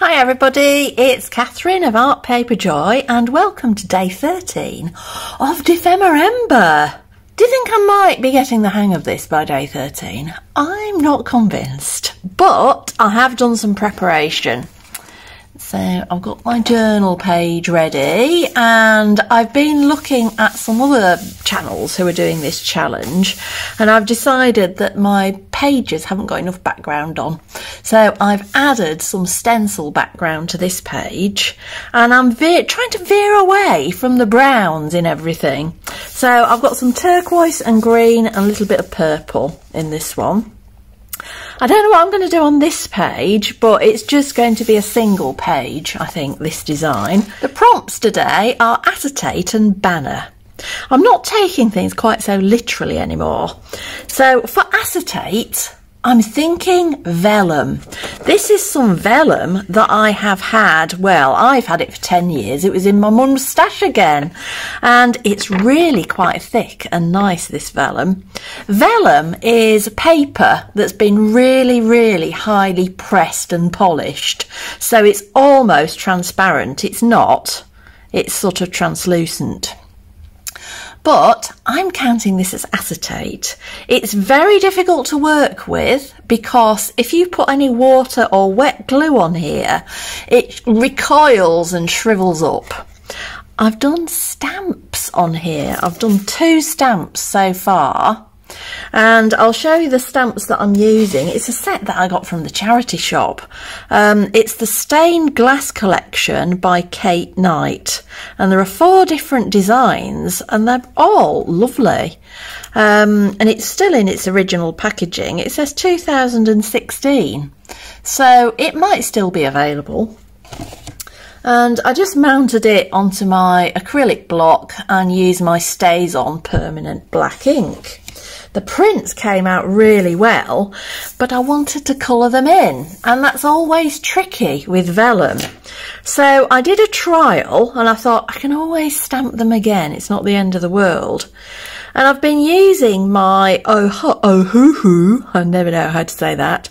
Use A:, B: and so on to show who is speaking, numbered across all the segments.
A: Hi everybody, it's Catherine of Art Paper Joy and welcome to day 13 of Dephemerember. Do you think I might be getting the hang of this by day 13? I'm not convinced, but I have done some preparation. So I've got my journal page ready and I've been looking at some other channels who are doing this challenge and I've decided that my pages haven't got enough background on. So I've added some stencil background to this page and I'm trying to veer away from the browns in everything. So I've got some turquoise and green and a little bit of purple in this one. I don't know what I'm going to do on this page, but it's just going to be a single page, I think, this design. The prompts today are acetate and banner. I'm not taking things quite so literally anymore. So for acetate, I'm thinking vellum. This is some vellum that I have had, well, I've had it for 10 years. It was in my mum's stash again. And it's really quite thick and nice, this vellum. Vellum is paper that's been really, really highly pressed and polished. So it's almost transparent. It's not. It's sort of translucent but I'm counting this as acetate. It's very difficult to work with because if you put any water or wet glue on here, it recoils and shrivels up. I've done stamps on here. I've done two stamps so far and I'll show you the stamps that I'm using. It's a set that I got from the charity shop. Um, it's the Stained Glass Collection by Kate Knight and there are four different designs and they're all lovely. Um, and it's still in its original packaging. It says 2016 so it might still be available and I just mounted it onto my acrylic block and used my StazOn permanent black ink. The prints came out really well, but I wanted to colour them in, and that's always tricky with vellum. So I did a trial, and I thought I can always stamp them again, it's not the end of the world. And I've been using my oh oh hoo hoo, I never know how to say that,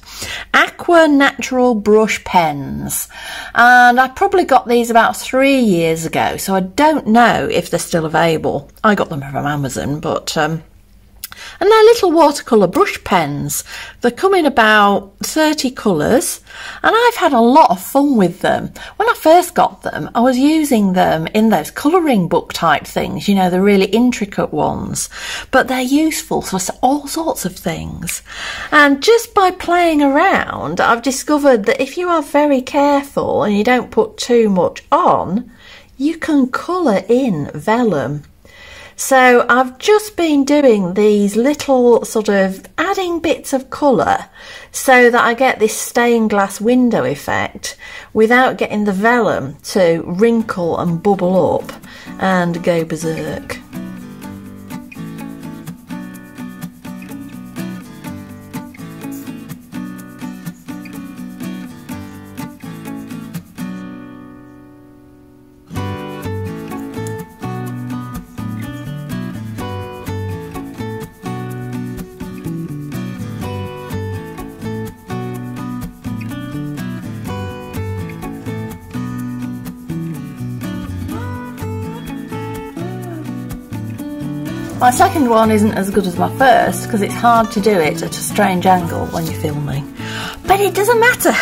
A: Aqua Natural Brush Pens. And I probably got these about three years ago, so I don't know if they're still available. I got them from Amazon, but um, and they're little watercolour brush pens. They come in about 30 colours and I've had a lot of fun with them. When I first got them, I was using them in those colouring book type things, you know, the really intricate ones. But they're useful for all sorts of things. And just by playing around, I've discovered that if you are very careful and you don't put too much on, you can colour in vellum. So I've just been doing these little sort of adding bits of colour so that I get this stained glass window effect without getting the vellum to wrinkle and bubble up and go berserk. My second one isn't as good as my first because it's hard to do it at a strange angle when you're filming. But it doesn't matter.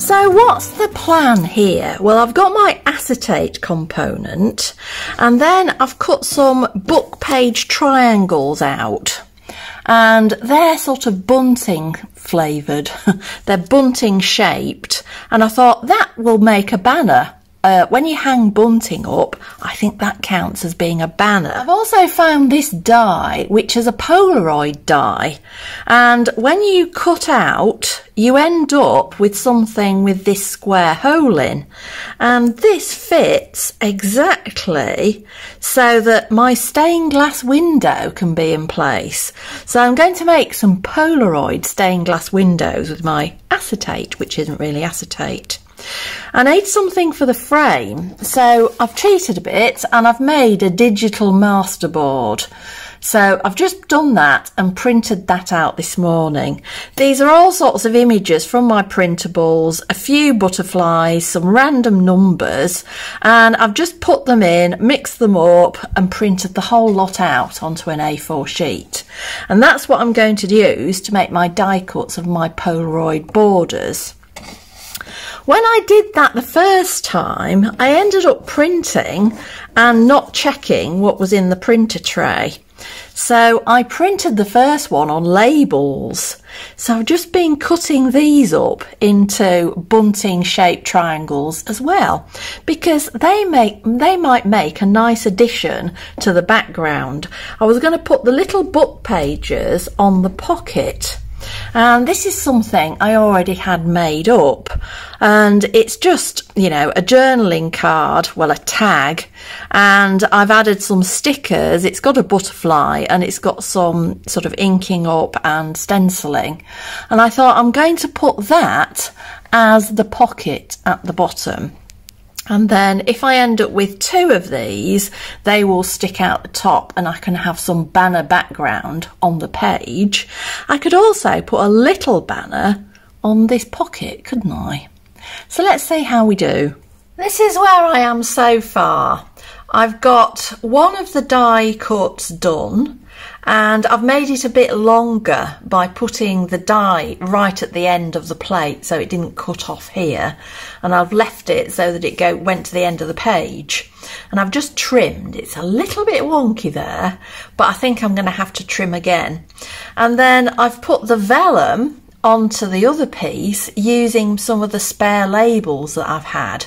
A: So what's the plan here? Well, I've got my acetate component and then I've cut some book page triangles out and they're sort of bunting flavoured. they're bunting shaped and I thought that will make a banner uh, when you hang bunting up, I think that counts as being a banner. I've also found this die, which is a Polaroid die. And when you cut out, you end up with something with this square hole in. And this fits exactly so that my stained glass window can be in place. So I'm going to make some Polaroid stained glass windows with my acetate, which isn't really acetate. I need something for the frame, so I've cheated a bit and I've made a digital masterboard. So I've just done that and printed that out this morning. These are all sorts of images from my printables, a few butterflies, some random numbers, and I've just put them in, mixed them up and printed the whole lot out onto an A4 sheet. And that's what I'm going to use to make my die cuts of my Polaroid borders. When I did that the first time, I ended up printing and not checking what was in the printer tray. So I printed the first one on labels. So I've just been cutting these up into bunting shaped triangles as well because they make they might make a nice addition to the background. I was going to put the little book pages on the pocket and this is something I already had made up. And it's just, you know, a journaling card, well, a tag. And I've added some stickers. It's got a butterfly and it's got some sort of inking up and stenciling. And I thought I'm going to put that as the pocket at the bottom. And then if I end up with two of these, they will stick out the top and I can have some banner background on the page. I could also put a little banner on this pocket, couldn't I? So let's see how we do. This is where I am so far. I've got one of the die cuts done and I've made it a bit longer by putting the die right at the end of the plate so it didn't cut off here. And I've left it so that it go went to the end of the page. And I've just trimmed. It's a little bit wonky there but I think I'm going to have to trim again. And then I've put the vellum onto the other piece using some of the spare labels that I've had.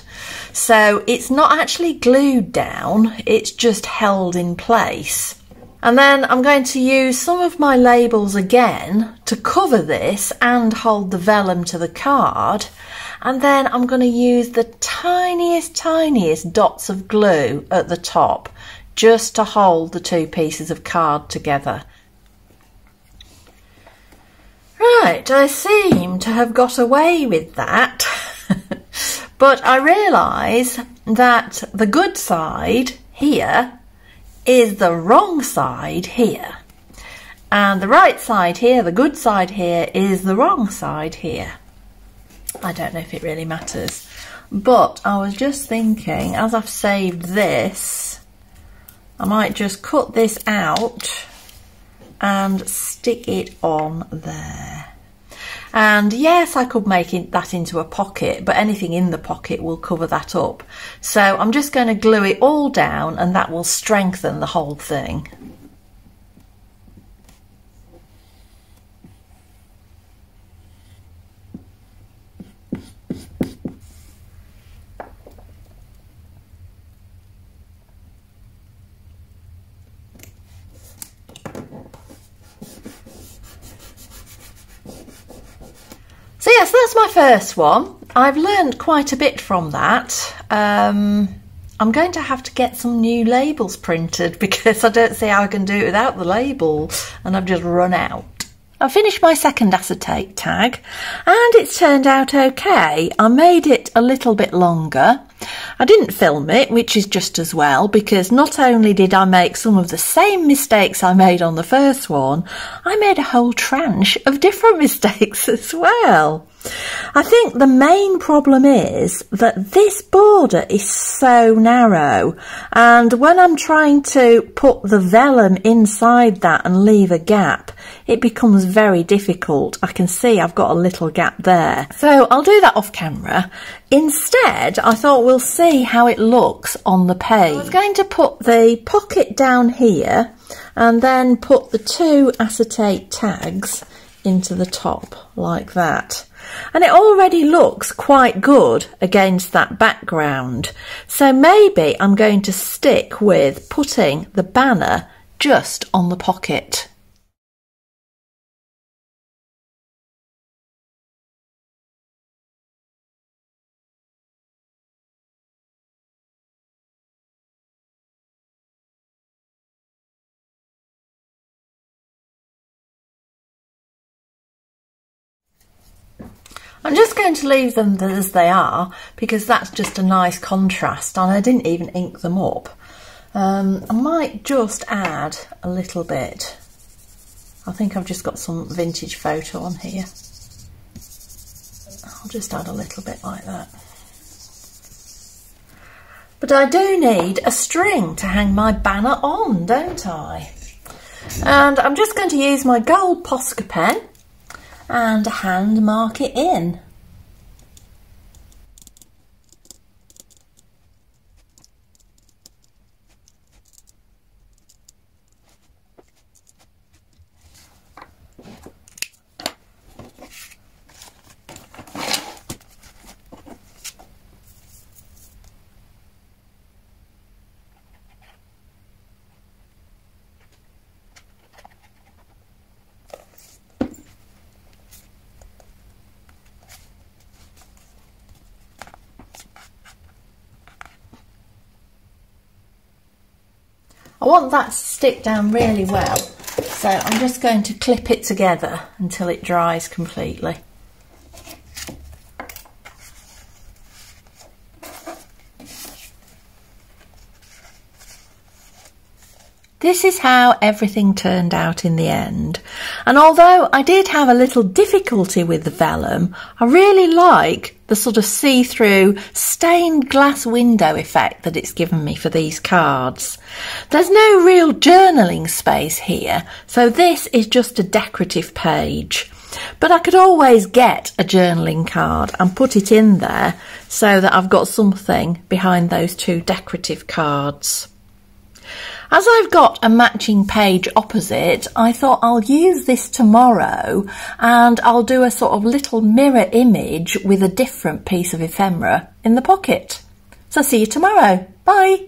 A: So it's not actually glued down it's just held in place and then I'm going to use some of my labels again to cover this and hold the vellum to the card. And then I'm going to use the tiniest, tiniest dots of glue at the top just to hold the two pieces of card together. Right, I seem to have got away with that. but I realise that the good side here is the wrong side here. And the right side here, the good side here, is the wrong side here. I don't know if it really matters. But I was just thinking, as I've saved this, I might just cut this out and stick it on there. And yes, I could make that into a pocket, but anything in the pocket will cover that up. So I'm just going to glue it all down and that will strengthen the whole thing. That's my first one. I've learned quite a bit from that. Um, I'm going to have to get some new labels printed because I don't see how I can do it without the label and I've just run out. I finished my second acetate tag and it's turned out okay. I made it a little bit longer. I didn't film it, which is just as well, because not only did I make some of the same mistakes I made on the first one, I made a whole tranche of different mistakes as well. I think the main problem is that this border is so narrow and when I'm trying to put the vellum inside that and leave a gap it becomes very difficult. I can see I've got a little gap there. So I'll do that off camera. Instead I thought we'll see how it looks on the page. I was going to put the pocket down here and then put the two acetate tags into the top like that. And it already looks quite good against that background. So maybe I'm going to stick with putting the banner just on the pocket. I'm just going to leave them as they are because that's just a nice contrast and I didn't even ink them up. Um, I might just add a little bit. I think I've just got some vintage photo on here. I'll just add a little bit like that. But I do need a string to hang my banner on, don't I? And I'm just going to use my gold Posca pen and hand mark it in. I want that to stick down really well. So I'm just going to clip it together until it dries completely. This is how everything turned out in the end. And although I did have a little difficulty with the vellum, I really like the sort of see-through stained glass window effect that it's given me for these cards. There's no real journaling space here, so this is just a decorative page. But I could always get a journaling card and put it in there so that I've got something behind those two decorative cards. As I've got a matching page opposite, I thought I'll use this tomorrow and I'll do a sort of little mirror image with a different piece of ephemera in the pocket. So see you tomorrow. Bye.